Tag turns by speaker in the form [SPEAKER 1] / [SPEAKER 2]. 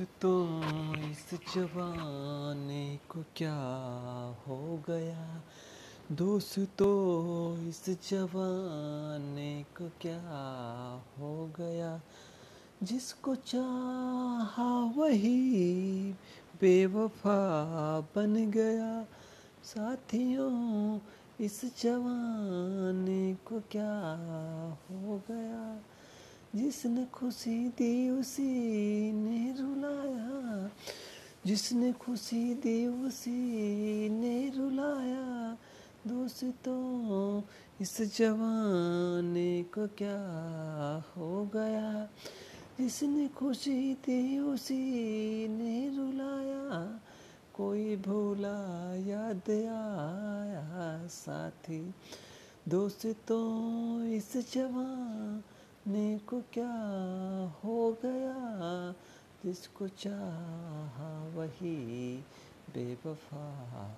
[SPEAKER 1] दोस्तों इस जवानी को क्या हो गया? दोस्तों, इस जवानी को क्या हो गया? जिसको चाहा वही बेवफा बन गया। साथियों, इस जवानी को क्या हो गया? जिसने खुशी दी उसी ने रुलाया। जिसने खुशी दी उसी ने रुलाया। दोस्तों, इस जवानी को क्या हो गया? जिसने खुशी दी उसी ने रुलाया। कोई भूला याद आया साथी। दोस्तों, इस जवान ने को क्या हो गया? जिसको चाहा वही बेवफा।